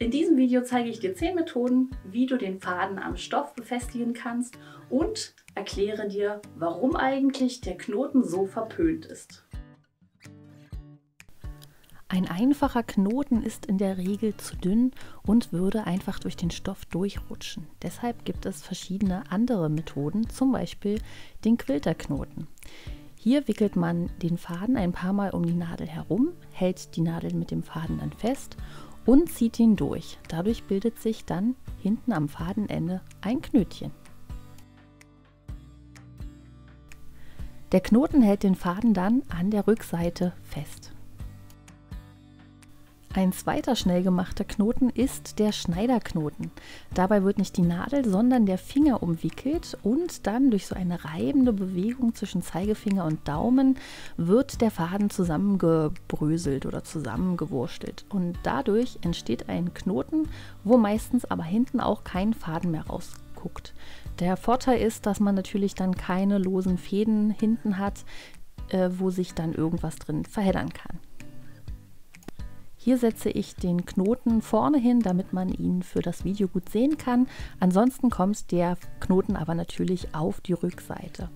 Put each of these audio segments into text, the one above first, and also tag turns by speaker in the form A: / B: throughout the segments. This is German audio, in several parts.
A: In diesem Video zeige ich dir 10 Methoden, wie du den Faden am Stoff befestigen kannst und erkläre dir, warum eigentlich der Knoten so verpönt ist.
B: Ein einfacher Knoten ist in der Regel zu dünn und würde einfach durch den Stoff durchrutschen. Deshalb gibt es verschiedene andere Methoden, zum Beispiel den Quilterknoten. Hier wickelt man den Faden ein paar Mal um die Nadel herum, hält die Nadel mit dem Faden dann fest und zieht ihn durch. Dadurch bildet sich dann hinten am Fadenende ein Knötchen. Der Knoten hält den Faden dann an der Rückseite fest. Ein zweiter schnell gemachter Knoten ist der Schneiderknoten. Dabei wird nicht die Nadel, sondern der Finger umwickelt und dann durch so eine reibende Bewegung zwischen Zeigefinger und Daumen wird der Faden zusammengebröselt oder zusammengewurstelt. Und dadurch entsteht ein Knoten, wo meistens aber hinten auch kein Faden mehr rausguckt. Der Vorteil ist, dass man natürlich dann keine losen Fäden hinten hat, äh, wo sich dann irgendwas drin verheddern kann. Hier setze ich den Knoten vorne hin, damit man ihn für das Video gut sehen kann. Ansonsten kommt der Knoten aber natürlich auf die Rückseite.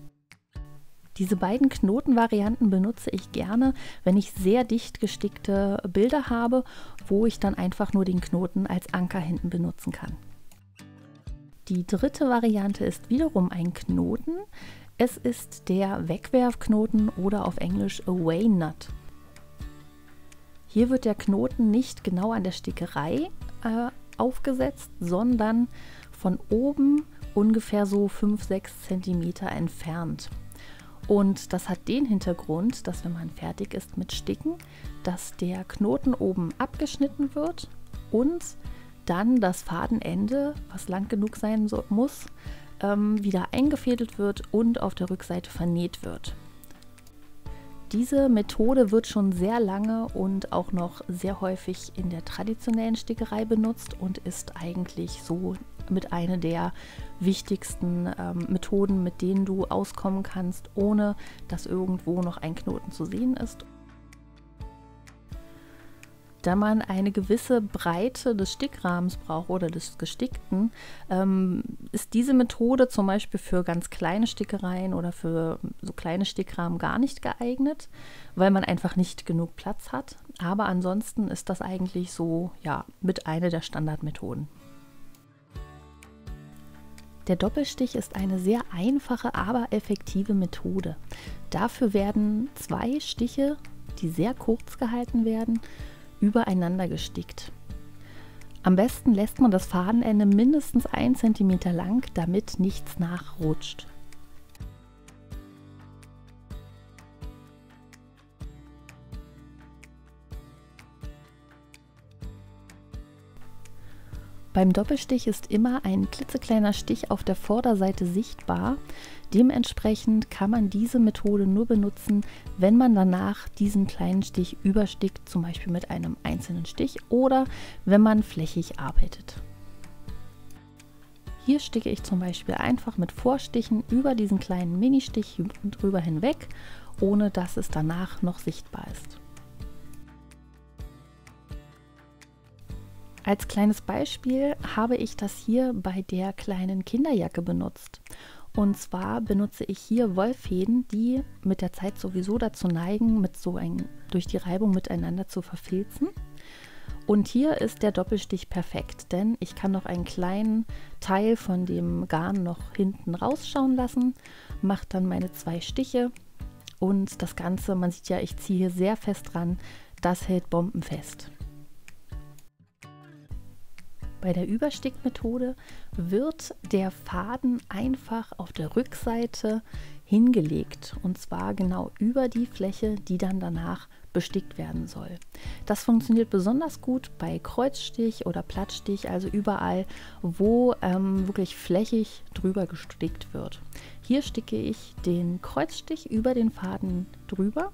B: Diese beiden Knotenvarianten benutze ich gerne, wenn ich sehr dicht gestickte Bilder habe, wo ich dann einfach nur den Knoten als Anker hinten benutzen kann. Die dritte Variante ist wiederum ein Knoten. Es ist der Wegwerfknoten oder auf Englisch Away Nut. Hier wird der Knoten nicht genau an der Stickerei äh, aufgesetzt, sondern von oben ungefähr so 5-6 cm entfernt. Und das hat den Hintergrund, dass wenn man fertig ist mit Sticken, dass der Knoten oben abgeschnitten wird und dann das Fadenende, was lang genug sein so, muss, ähm, wieder eingefädelt wird und auf der Rückseite vernäht wird. Diese Methode wird schon sehr lange und auch noch sehr häufig in der traditionellen Stickerei benutzt und ist eigentlich so mit einer der wichtigsten ähm, Methoden, mit denen du auskommen kannst, ohne dass irgendwo noch ein Knoten zu sehen ist da man eine gewisse Breite des Stickrahmens braucht oder des Gestickten, ähm, ist diese Methode zum Beispiel für ganz kleine Stickereien oder für so kleine Stickrahmen gar nicht geeignet, weil man einfach nicht genug Platz hat. Aber ansonsten ist das eigentlich so, ja, mit einer der Standardmethoden. Der Doppelstich ist eine sehr einfache, aber effektive Methode. Dafür werden zwei Stiche, die sehr kurz gehalten werden, übereinander gestickt. Am besten lässt man das Fadenende mindestens 1 cm lang, damit nichts nachrutscht. Beim Doppelstich ist immer ein klitzekleiner Stich auf der Vorderseite sichtbar. Dementsprechend kann man diese Methode nur benutzen, wenn man danach diesen kleinen Stich überstickt, zum Beispiel mit einem einzelnen Stich oder wenn man flächig arbeitet. Hier sticke ich zum Beispiel einfach mit Vorstichen über diesen kleinen Ministich drüber hinweg, ohne dass es danach noch sichtbar ist. Als kleines Beispiel habe ich das hier bei der kleinen Kinderjacke benutzt. Und zwar benutze ich hier Wollfäden, die mit der Zeit sowieso dazu neigen, mit so ein, durch die Reibung miteinander zu verfilzen. Und hier ist der Doppelstich perfekt, denn ich kann noch einen kleinen Teil von dem Garn noch hinten rausschauen lassen, mache dann meine zwei Stiche und das Ganze, man sieht ja, ich ziehe hier sehr fest dran, das hält bombenfest. Bei der Überstickmethode wird der Faden einfach auf der Rückseite hingelegt und zwar genau über die Fläche, die dann danach bestickt werden soll. Das funktioniert besonders gut bei Kreuzstich oder Plattstich, also überall, wo ähm, wirklich flächig drüber gestickt wird. Hier sticke ich den Kreuzstich über den Faden drüber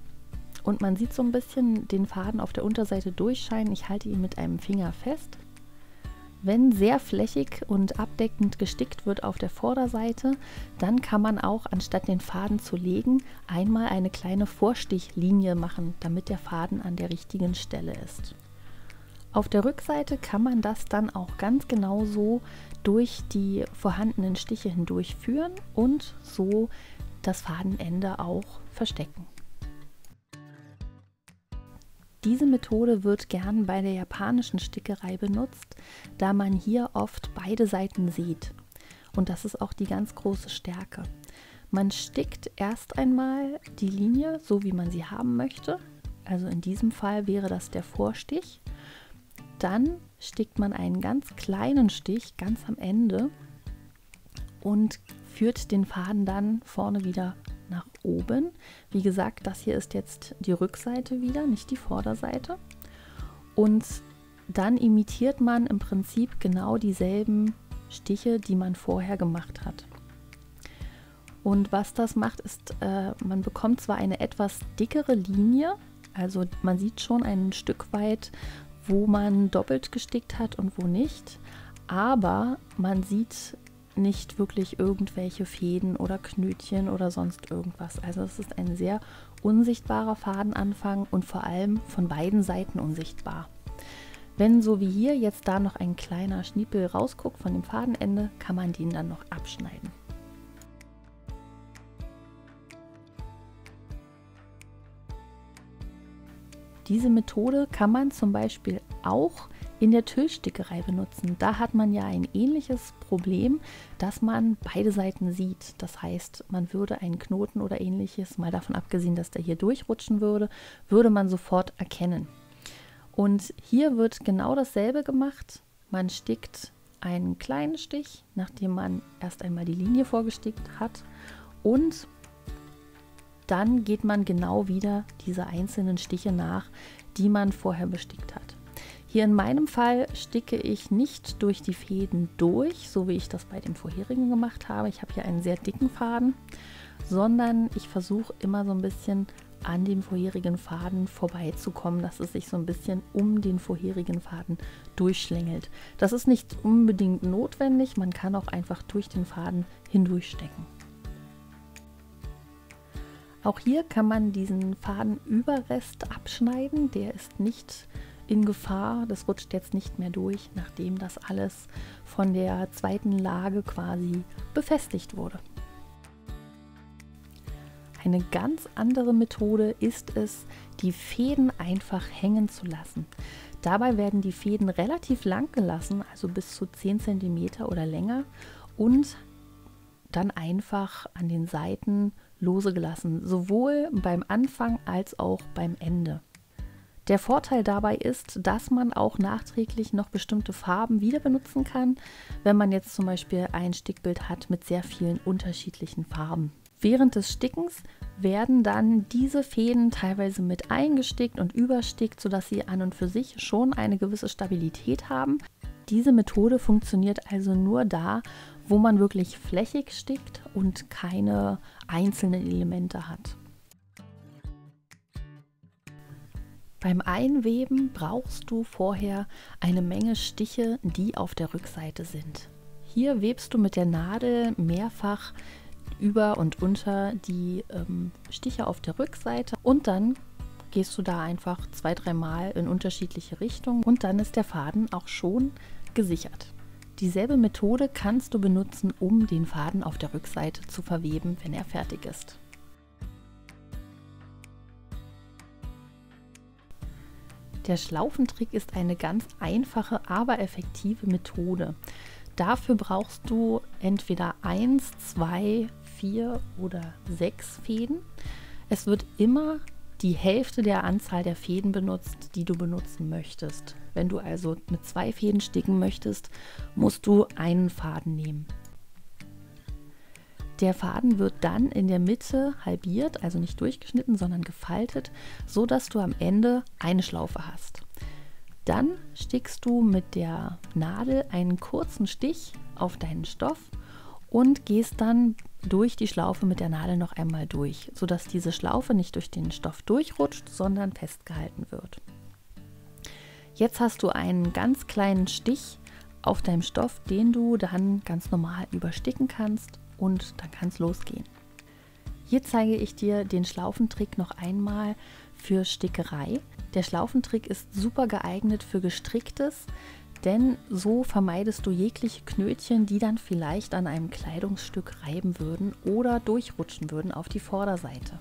B: und man sieht so ein bisschen den Faden auf der Unterseite durchscheinen. Ich halte ihn mit einem Finger fest wenn sehr flächig und abdeckend gestickt wird auf der Vorderseite, dann kann man auch, anstatt den Faden zu legen, einmal eine kleine Vorstichlinie machen, damit der Faden an der richtigen Stelle ist. Auf der Rückseite kann man das dann auch ganz genau so durch die vorhandenen Stiche hindurchführen und so das Fadenende auch verstecken. Diese Methode wird gern bei der japanischen Stickerei benutzt, da man hier oft beide Seiten sieht. Und das ist auch die ganz große Stärke. Man stickt erst einmal die Linie so, wie man sie haben möchte. Also in diesem Fall wäre das der Vorstich. Dann stickt man einen ganz kleinen Stich ganz am Ende und führt den Faden dann vorne wieder nach oben. Wie gesagt, das hier ist jetzt die Rückseite wieder, nicht die Vorderseite. Und dann imitiert man im Prinzip genau dieselben Stiche, die man vorher gemacht hat. Und was das macht, ist, äh, man bekommt zwar eine etwas dickere Linie, also man sieht schon ein Stück weit, wo man doppelt gestickt hat und wo nicht, aber man sieht nicht wirklich irgendwelche Fäden oder Knötchen oder sonst irgendwas. Also es ist ein sehr unsichtbarer Fadenanfang und vor allem von beiden Seiten unsichtbar. Wenn so wie hier jetzt da noch ein kleiner Schniepel rausguckt von dem Fadenende, kann man den dann noch abschneiden. Diese Methode kann man zum Beispiel auch in der Tüllstickerei benutzen. Da hat man ja ein ähnliches Problem, dass man beide Seiten sieht. Das heißt, man würde einen Knoten oder ähnliches, mal davon abgesehen, dass der hier durchrutschen würde, würde man sofort erkennen. Und hier wird genau dasselbe gemacht. Man stickt einen kleinen Stich, nachdem man erst einmal die Linie vorgestickt hat und dann geht man genau wieder diese einzelnen Stiche nach, die man vorher bestickt hat. Hier in meinem Fall sticke ich nicht durch die Fäden durch, so wie ich das bei dem vorherigen gemacht habe. Ich habe hier einen sehr dicken Faden, sondern ich versuche immer so ein bisschen an dem vorherigen Faden vorbeizukommen, dass es sich so ein bisschen um den vorherigen Faden durchschlängelt. Das ist nicht unbedingt notwendig, man kann auch einfach durch den Faden hindurchstecken. Auch hier kann man diesen Fadenüberrest abschneiden, der ist nicht in Gefahr. Das rutscht jetzt nicht mehr durch, nachdem das alles von der zweiten Lage quasi befestigt wurde. Eine ganz andere Methode ist es, die Fäden einfach hängen zu lassen. Dabei werden die Fäden relativ lang gelassen, also bis zu 10 cm oder länger und dann einfach an den Seiten lose gelassen, sowohl beim Anfang als auch beim Ende. Der Vorteil dabei ist, dass man auch nachträglich noch bestimmte Farben wieder benutzen kann, wenn man jetzt zum Beispiel ein Stickbild hat mit sehr vielen unterschiedlichen Farben. Während des Stickens werden dann diese Fäden teilweise mit eingestickt und überstickt, sodass sie an und für sich schon eine gewisse Stabilität haben. Diese Methode funktioniert also nur da, wo man wirklich flächig stickt und keine einzelnen Elemente hat. Beim Einweben brauchst du vorher eine Menge Stiche, die auf der Rückseite sind. Hier webst du mit der Nadel mehrfach über und unter die ähm, Stiche auf der Rückseite und dann gehst du da einfach zwei, dreimal in unterschiedliche Richtungen und dann ist der Faden auch schon gesichert. Dieselbe Methode kannst du benutzen, um den Faden auf der Rückseite zu verweben, wenn er fertig ist. Der Schlaufentrick ist eine ganz einfache, aber effektive Methode. Dafür brauchst du entweder 1, 2, 4 oder 6 Fäden. Es wird immer die Hälfte der Anzahl der Fäden benutzt, die du benutzen möchtest. Wenn du also mit zwei Fäden sticken möchtest, musst du einen Faden nehmen. Der Faden wird dann in der Mitte halbiert, also nicht durchgeschnitten, sondern gefaltet, so dass du am Ende eine Schlaufe hast. Dann stickst du mit der Nadel einen kurzen Stich auf deinen Stoff und gehst dann durch die Schlaufe mit der Nadel noch einmal durch, sodass diese Schlaufe nicht durch den Stoff durchrutscht, sondern festgehalten wird. Jetzt hast du einen ganz kleinen Stich auf deinem Stoff, den du dann ganz normal übersticken kannst und dann kann es losgehen. Hier zeige ich dir den Schlaufentrick noch einmal für Stickerei. Der Schlaufentrick ist super geeignet für gestricktes, denn so vermeidest du jegliche Knötchen, die dann vielleicht an einem Kleidungsstück reiben würden oder durchrutschen würden auf die Vorderseite.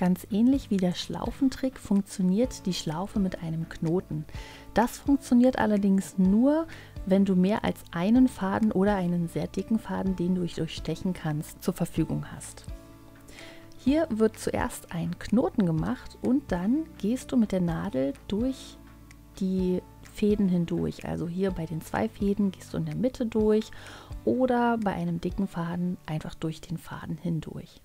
B: Ganz ähnlich wie der Schlaufentrick funktioniert die Schlaufe mit einem Knoten. Das funktioniert allerdings nur, wenn du mehr als einen Faden oder einen sehr dicken Faden, den du durchstechen kannst, zur Verfügung hast. Hier wird zuerst ein Knoten gemacht und dann gehst du mit der Nadel durch die Fäden hindurch. Also hier bei den zwei Fäden gehst du in der Mitte durch oder bei einem dicken Faden einfach durch den Faden hindurch.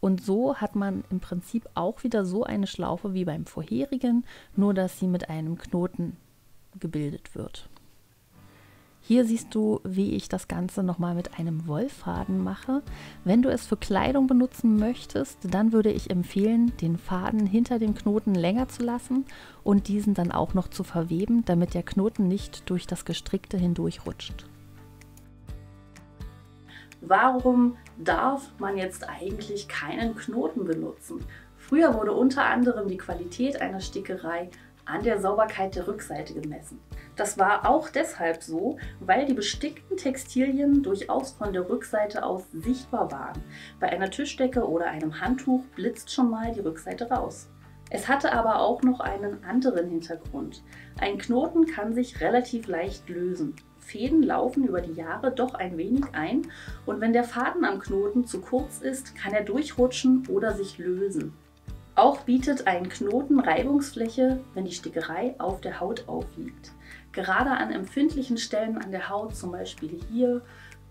B: Und so hat man im Prinzip auch wieder so eine Schlaufe wie beim vorherigen, nur dass sie mit einem Knoten gebildet wird. Hier siehst du, wie ich das Ganze nochmal mit einem Wollfaden mache. Wenn du es für Kleidung benutzen möchtest, dann würde ich empfehlen, den Faden hinter dem Knoten länger zu lassen und diesen dann auch noch zu verweben, damit der Knoten nicht durch das Gestrickte hindurchrutscht.
A: Warum darf man jetzt eigentlich keinen Knoten benutzen? Früher wurde unter anderem die Qualität einer Stickerei an der Sauberkeit der Rückseite gemessen. Das war auch deshalb so, weil die bestickten Textilien durchaus von der Rückseite aus sichtbar waren. Bei einer Tischdecke oder einem Handtuch blitzt schon mal die Rückseite raus. Es hatte aber auch noch einen anderen Hintergrund. Ein Knoten kann sich relativ leicht lösen. Fäden laufen über die Jahre doch ein wenig ein und wenn der Faden am Knoten zu kurz ist, kann er durchrutschen oder sich lösen. Auch bietet ein Knoten Reibungsfläche, wenn die Stickerei auf der Haut aufliegt. Gerade an empfindlichen Stellen an der Haut, zum Beispiel hier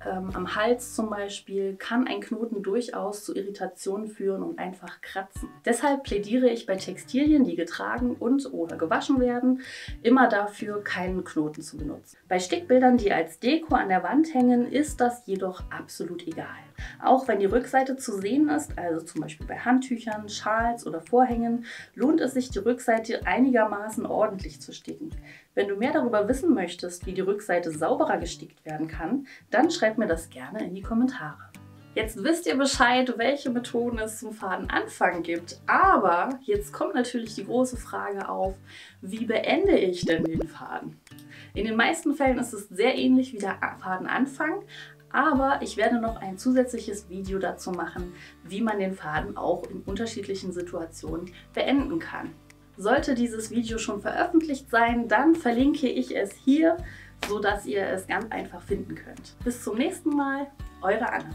A: ähm, am Hals zum Beispiel, kann ein Knoten durchaus zu Irritationen führen und einfach kratzen. Deshalb plädiere ich bei Textilien, die getragen und oder gewaschen werden, immer dafür, keinen Knoten zu benutzen. Bei Stickbildern, die als Deko an der Wand hängen, ist das jedoch absolut egal. Auch wenn die Rückseite zu sehen ist, also zum Beispiel bei Handtüchern, Schals oder Vorhängen, lohnt es sich, die Rückseite einigermaßen ordentlich zu sticken. Wenn du mehr darüber wissen möchtest, wie die Rückseite sauberer gestickt werden kann, dann schreib mir das gerne in die Kommentare. Jetzt wisst ihr Bescheid, welche Methoden es zum Fadenanfang gibt. Aber jetzt kommt natürlich die große Frage auf, wie beende ich denn den Faden? In den meisten Fällen ist es sehr ähnlich wie der Fadenanfang, aber ich werde noch ein zusätzliches Video dazu machen, wie man den Faden auch in unterschiedlichen Situationen beenden kann. Sollte dieses Video schon veröffentlicht sein, dann verlinke ich es hier, sodass ihr es ganz einfach finden könnt. Bis zum nächsten Mal, eure Anne.